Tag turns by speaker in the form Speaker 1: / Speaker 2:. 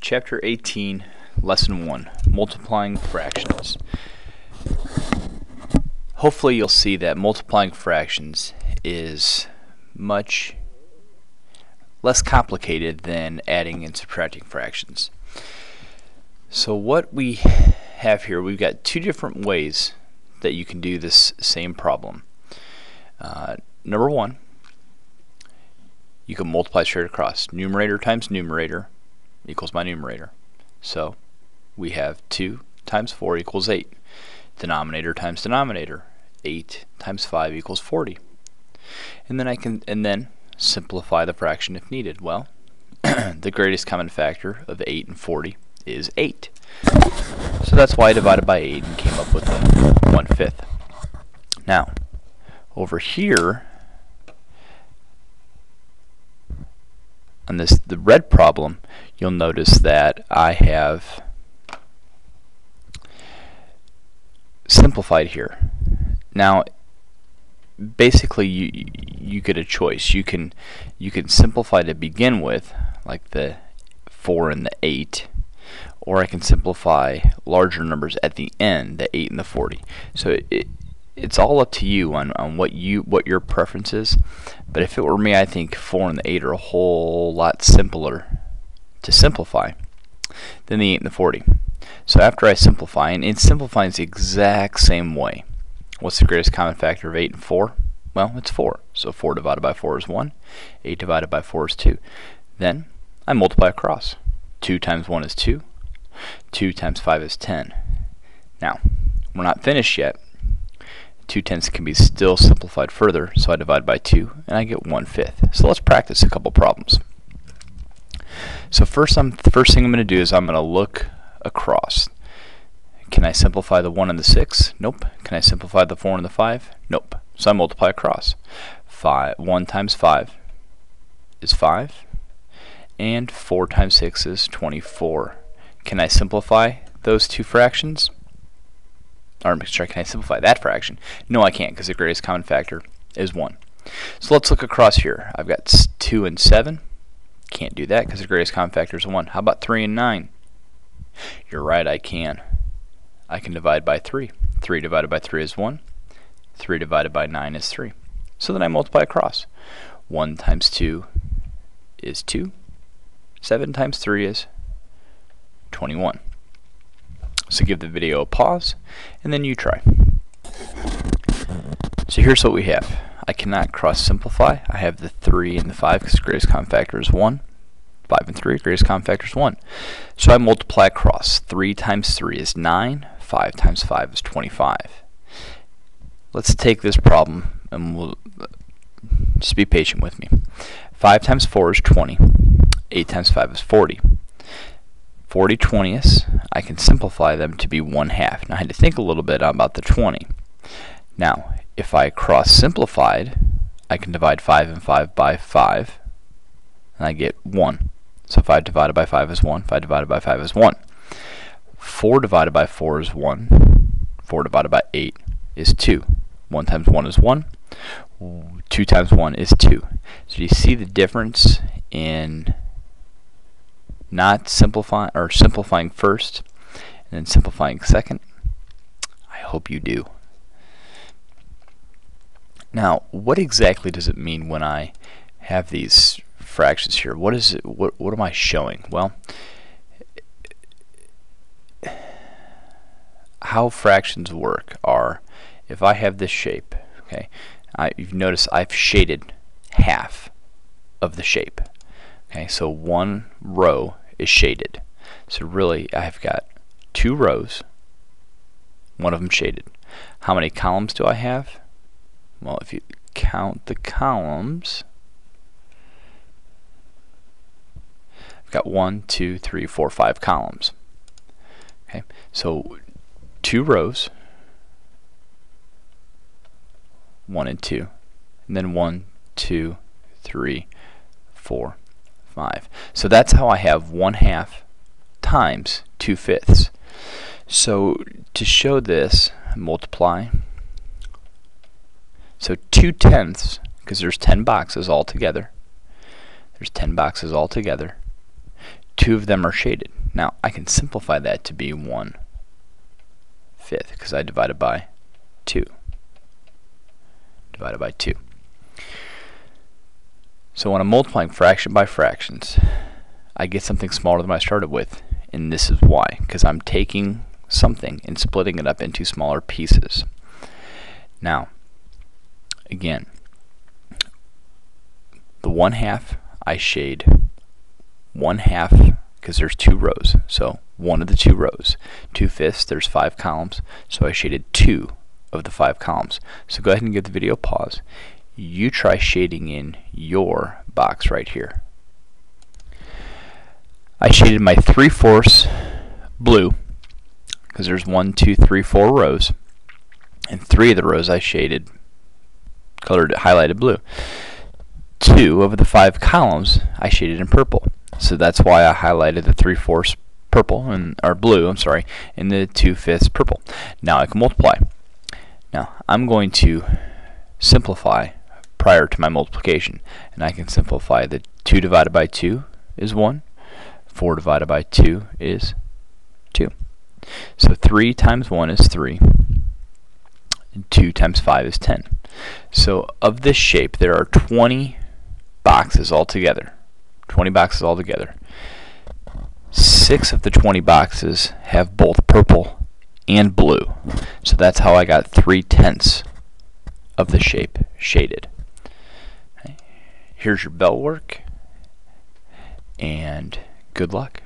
Speaker 1: Chapter 18, Lesson 1 Multiplying Fractions. Hopefully, you'll see that multiplying fractions is much less complicated than adding and subtracting fractions. So, what we have here, we've got two different ways that you can do this same problem. Uh, number one, you can multiply straight across. Numerator times numerator equals my numerator. So we have 2 times 4 equals 8. Denominator times denominator. 8 times 5 equals 40. And then I can and then simplify the fraction if needed. Well, the greatest common factor of 8 and 40 is 8. So that's why I divided by 8 and came up with the 1 fifth. Now, over here, on this the red problem, you'll notice that I have simplified here. Now, basically, you you get a choice. You can you can simplify to begin with, like the four and the eight, or I can simplify larger numbers at the end, the eight and the forty. So it, it's all up to you on, on what you what your preference is. But if it were me, I think four and the eight are a whole lot simpler to simplify than the eight and the forty. So after I simplify, and it simplifies the exact same way. What's the greatest common factor of eight and four? Well, it's four. So four divided by four is one. Eight divided by four is two. Then I multiply across. Two times one is two. Two times five is ten. Now, we're not finished yet 2 tenths can be still simplified further, so I divide by 2 and I get 1 fifth. So let's practice a couple problems. So first, I'm, first thing I'm going to do is I'm going to look across. Can I simplify the 1 and the 6? Nope. Can I simplify the 4 and the 5? Nope. So I multiply across. Five, 1 times 5 is 5, and 4 times 6 is 24. Can I simplify those two fractions? Or can I simplify that fraction? No, I can't because the greatest common factor is 1. So let's look across here. I've got 2 and 7. Can't do that because the greatest common factor is 1. How about 3 and 9? You're right, I can. I can divide by 3. 3 divided by 3 is 1. 3 divided by 9 is 3. So then I multiply across. 1 times 2 is 2. 7 times 3 is 21. So give the video a pause, and then you try. So here's what we have. I cannot cross simplify. I have the 3 and the 5 because the greatest common factor is 1. 5 and 3, greatest common factor is 1. So I multiply across. 3 times 3 is 9. 5 times 5 is 25. Let's take this problem and we'll just be patient with me. 5 times 4 is 20. 8 times 5 is 40. 40 20ths, I can simplify them to be 1 half. Now I had to think a little bit about the 20. Now, if I cross simplified, I can divide 5 and 5 by 5, and I get 1. So 5 divided by 5 is 1, 5 divided by 5 is 1. 4 divided by 4 is 1, 4 divided by 8 is 2. 1 times 1 is 1, 2 times 1 is 2. So you see the difference in not simplifying or simplifying first and then simplifying second? I hope you do. Now, what exactly does it mean when I have these fractions here? What is it? What what am I showing? Well, how fractions work are if I have this shape, okay, I, you've noticed I've shaded half of the shape. Okay, so one row is shaded. So really, I've got two rows, one of them shaded. How many columns do I have? Well, if you count the columns, I've got one, two, three, four, five columns. Okay, so two rows, one and two, and then one, two, three, four, 5. So that's how I have 1 half times 2 fifths. So to show this, multiply. So 2 tenths, because there's 10 boxes all together. There's 10 boxes all together. two of them are shaded. Now I can simplify that to be 1 fifth because I divided by 2. Divided by 2. So when I'm multiplying fraction by fractions, I get something smaller than I started with. And this is why, because I'm taking something and splitting it up into smaller pieces. Now, again, the one half I shade one half because there's two rows. So one of the two rows. Two fifths, there's five columns. So I shaded two of the five columns. So go ahead and give the video a pause. You try shading in your box right here. I shaded my 3 fourths blue because there's one, two, three, four rows. And three of the rows I shaded colored highlighted blue. Two of the five columns I shaded in purple. So that's why I highlighted the 3 fourths purple and or blue, I'm sorry, and the 2 fifths purple. Now I can multiply. Now I'm going to simplify prior to my multiplication. And I can simplify that 2 divided by 2 is 1. 4 divided by 2 is 2. So 3 times 1 is 3. And 2 times 5 is 10. So of this shape, there are 20 boxes altogether. 20 boxes altogether. Six of the 20 boxes have both purple and blue. So that's how I got 3 tenths of the shape shaded. Here's your bell work, and good luck.